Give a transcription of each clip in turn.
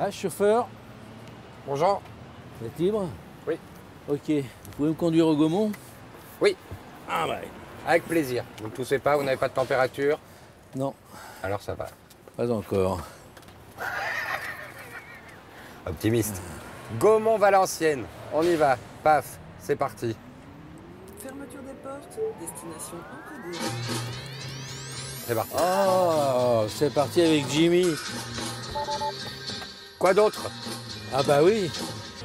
Ah, chauffeur, Bonjour. vous êtes libre Oui. Ok. Vous pouvez me conduire au Gaumont Oui, Ah ouais. avec plaisir. Vous ne toussez pas, vous n'avez pas de température. Non, Alors ça va. pas encore. Optimiste. Gaumont-Valenciennes. On y va. Paf, c'est parti. Fermeture des portes, destination encodée. C'est parti. Oh, c'est parti avec Jimmy. Quoi d'autre? Ah bah oui.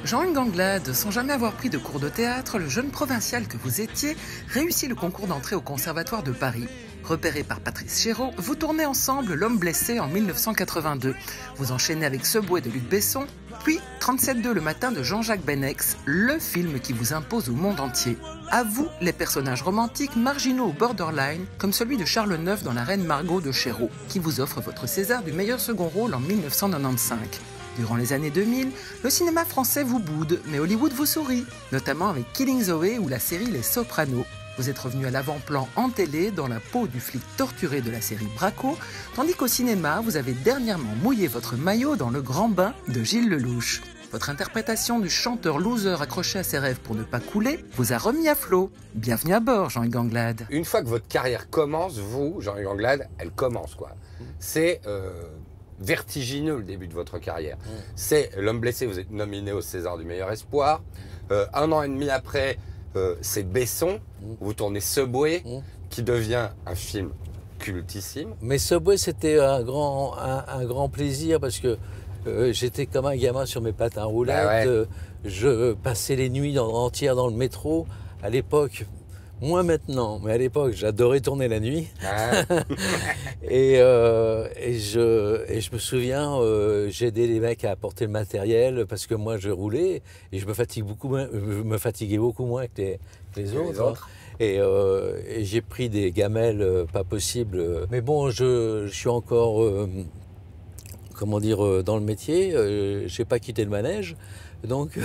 Jean-Hugues Anglade, sans jamais avoir pris de cours de théâtre, le jeune provincial que vous étiez réussit le concours d'entrée au Conservatoire de Paris. Repéré par Patrice Chéreau, vous tournez ensemble L'homme blessé en 1982. Vous enchaînez avec Subway de Luc Besson, puis 37.2 le matin de Jean-Jacques Benex, le film qui vous impose au monde entier. À vous, les personnages romantiques marginaux au borderline, comme celui de Charles IX dans La Reine Margot de Chéreau, qui vous offre votre César du meilleur second rôle en 1995. Durant les années 2000, le cinéma français vous boude, mais Hollywood vous sourit, notamment avec Killing Zoe ou la série Les Sopranos. Vous êtes revenu à l'avant-plan en télé dans la peau du flic torturé de la série Braco, tandis qu'au cinéma, vous avez dernièrement mouillé votre maillot dans le grand bain de Gilles Lelouch. Votre interprétation du chanteur loser accroché à ses rêves pour ne pas couler vous a remis à flot. Bienvenue à bord, Jean-Hugues Anglade. Une fois que votre carrière commence, vous, Jean-Hugues Anglade, elle commence quoi. C'est euh, vertigineux le début de votre carrière. C'est L'homme blessé, vous êtes nominé au César du meilleur espoir. Euh, un an et demi après, euh, c'est Besson. Vous tournez Subway, Mm. qui devient un film cultissime. Mais Subway, c'était un grand, un, un grand plaisir parce que euh, j'étais comme un gamin sur mes patins roulettes. Bah ouais. Euh, je passais les nuits dans- entières dans le métro. À l'époque, moins maintenant, mais à l'époque, j'adorais tourner la nuit. Hein Et, euh, et, je, et je me souviens, euh, j'aidais les mecs à apporter le matériel parce que moi je roulais et je me, fatigue beaucoup moins, je me fatiguais beaucoup moins que les, que les Que les autres. Et, euh, et j'ai pris des gamelles euh, pas possibles. Mais bon, je, je suis encore, comment dire, dans le métier. Euh, j'ai pas quitté le manège. Donc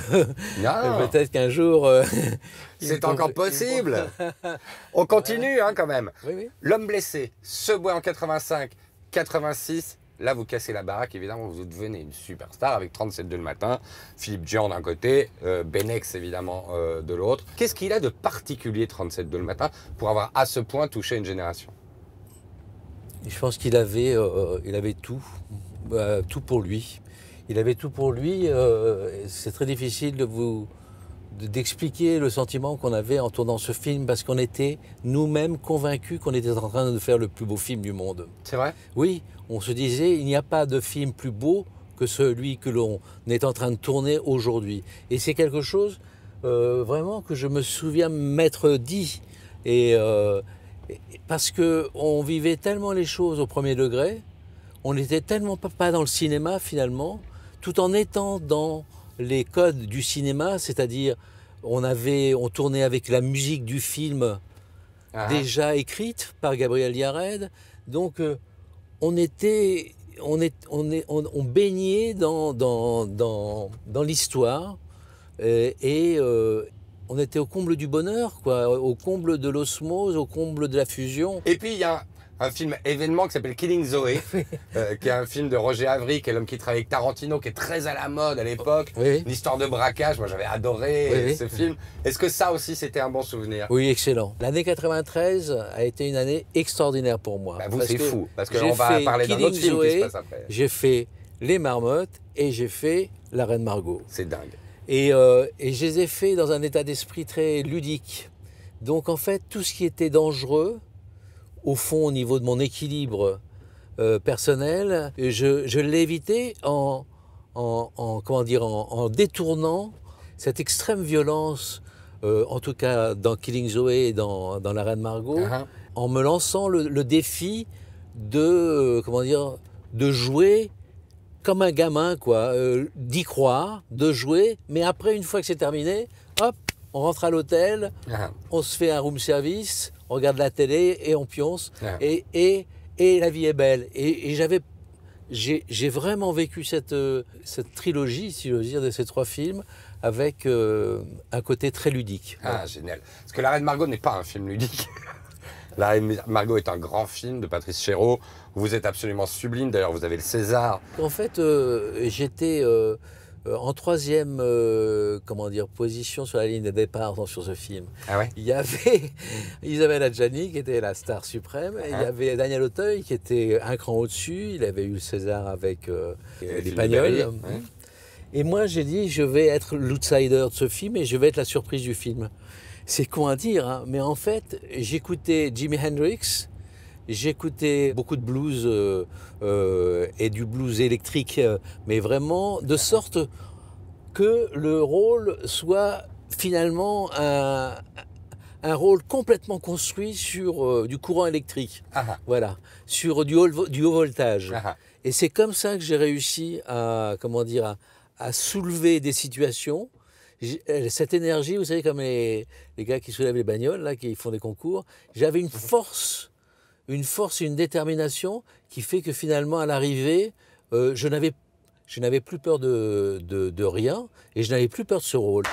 Non, peut-être qu'un jour. euh, c'est encore possible. On continue hein, quand même. Oui, oui. L'homme blessé, Subway en 85, 86. Là, vous cassez la baraque, évidemment, vous devenez une superstar avec 37 de le matin, Philippe Dian d'un côté, euh, Benex évidemment euh, de l'autre. Qu'est-ce qu'il a de particulier 37 de le matin pour avoir à ce point touché une génération? Je pense qu'il avait, il avait tout, tout pour lui. Il avait tout pour lui. euh, c'est très difficile de vous de- d'expliquer le sentiment qu'on avait en tournant ce film parce qu'on était nous-mêmes convaincus qu'on était en train de faire le plus beau film du monde. C'est vrai? Oui, on se disait il n'y a pas de film plus beau que celui que l'on est en train de tourner aujourd'hui. Et c'est quelque chose euh, vraiment que je me souviens m'être dit. Et, euh, parce que on vivait tellement les choses au premier degré, on n'était tellement pas dans le cinéma finalement, tout en étant dans les codes du cinéma, c'est-à-dire on avait, on tournait avec la musique du film Ah, déjà écrite par Gabriel Yared. Donc, euh, on était, on est, on est, on, on baignait dans, dans, dans, dans l'histoire euh, et euh, on était au comble du bonheur, quoi, au comble de l'osmose, au comble de la fusion. Et puis il y a un, film événement qui s'appelle Killing Zoe, euh, qui est un film de Roger Avary, qui est l'homme qui travaille avec Tarantino, qui est très à la mode à l'époque. Oui, Une histoire de braquage, moi j'avais adoré Oui, oui. ce film. Est-ce que ça aussi c'était un bon souvenir? Oui, excellent. L'année 93 a été une année extraordinaire pour moi. Bah, Vous c'est fou, parce qu'on va parler d'un autre film qui se Zoe, passe après. J'ai fait Les Marmottes et j'ai fait La Reine Margot. C'est dingue. Et, euh, et je les ai faits dans un état d'esprit très ludique. Donc en fait, tout ce qui était dangereux, au fond, au niveau de mon équilibre euh, personnel, je, je l'ai évité en, en, en- comment dire, en, en détournant cette extrême violence, euh, en tout cas dans Killing Zoe et dans, dans La Reine Margot, Hein en me lançant le, le défi de, euh, comment dire, de jouer comme un gamin, quoi, d'y croire, de jouer, mais après, une fois que c'est terminé, hop, on rentre à l'hôtel, Ah, on se fait un room service, on regarde la télé et on pionce, ah. et, et, et la vie est belle. Et, et j'avais, j'ai, vraiment vécu cette, euh, cette trilogie, si j'ose dire, de ces trois films, avec euh, un côté très ludique. Ah, génial. Parce que La Reine Margot n'est pas un film ludique. La Reine Margot est un grand film de Patrice Chéreau. Vous êtes absolument sublime. D'ailleurs, vous avez le César. En fait, euh, j'étais euh, euh, en troisième euh, comment dire, position sur la ligne de départ dans- sur ce film. Ah ouais Il y avait Isabelle Adjani qui était la star suprême, et il y Uh-huh. avait Daniel Auteuil qui était un cran au-dessus, il avait eu le César avec euh, Et Les Pagnols. Ouais. Et moi j'ai dit je vais être l'outsider de ce film et je vais être la surprise du film. C'est con à dire, hein, mais en fait j'écoutais Jimi Hendrix, j'écoutais beaucoup de blues euh, euh, et du blues électrique, euh, mais vraiment de sorte que le rôle soit finalement un, un rôle complètement construit sur euh, du courant électrique. Ah, ah, Voilà, sur du haut, du haut voltage. ah. Et c'est comme ça que j'ai réussi à, comment dire, à, à soulever des situations. Euh, Cette énergie, vous savez, comme les, les gars qui soulèvent les bagnoles, là, qui font des concours, j'avais une force, une force et une détermination qui fait que finalement, à l'arrivée, euh, je n'avais plus peur de rien et je n'avais plus peur de ce rôle.